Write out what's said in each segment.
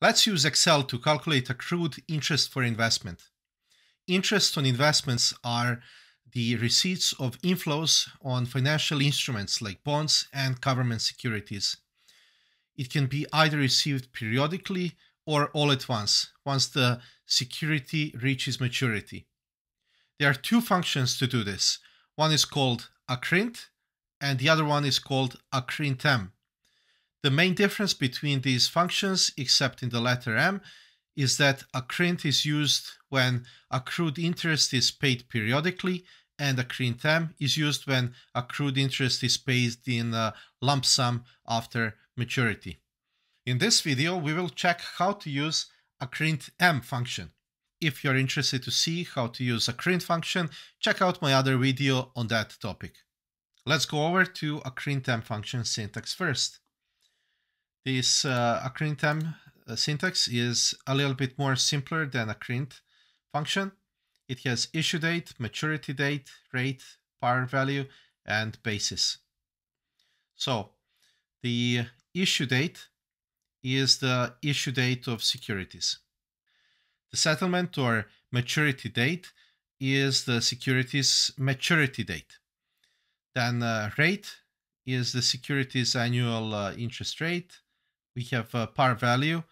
Let's use Excel to calculate accrued interest for investment. Interest on investments are the receipts of inflows on financial instruments like bonds and government securities. It can be either received periodically or all at once, once the security reaches maturity. There are two functions to do this. One is called accrint, and the other one is called accrintm. The main difference between these functions, except in the letter m, is that accrint is used when accrued interest is paid periodically and accrintm is used when accrued interest is paid in a lump sum after maturity. In this video, we will check how to use accrintm function. If you're interested to see how to use accrint function, check out my other video on that topic. Let's go over to accrintm function syntax first. This uh, accrintm uh, syntax is a little bit more simpler than accrint function. It has issue date, maturity date, rate, par value, and basis. So the issue date is the issue date of securities. The settlement or maturity date is the securities maturity date. Then uh, rate is the securities annual uh, interest rate. We have uh, par value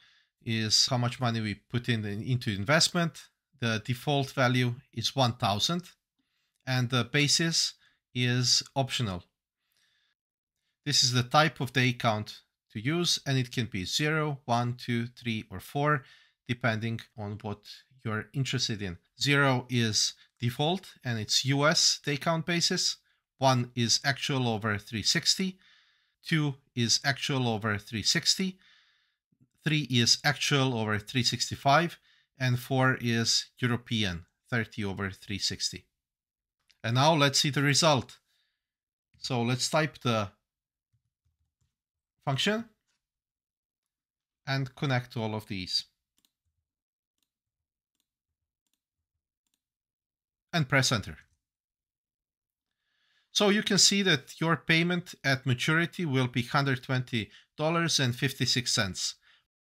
is how much money we put in into investment. The default value is 1000 and the basis is optional. This is the type of day count to use and it can be 0, 1, 2, 3 or 4 depending on what you're interested in. 0 is default and it's US day count basis. One is actual over 360, two is actual over 360, three is actual over 365, and four is European 30 over 360. And now let's see the result. So let's type the function and connect all of these. And press enter. So you can see that your payment at maturity will be $120.56.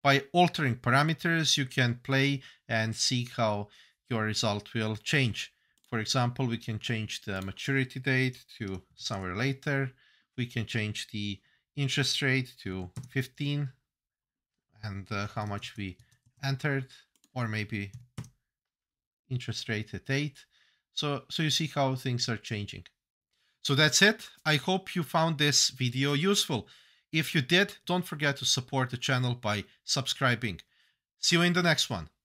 By altering parameters, you can play and see how your result will change. For example, we can change the maturity date to somewhere later. We can change the interest rate to 15 and uh, how much we entered or maybe interest rate at 8. So, so you see how things are changing. So that's it. I hope you found this video useful. If you did, don't forget to support the channel by subscribing. See you in the next one.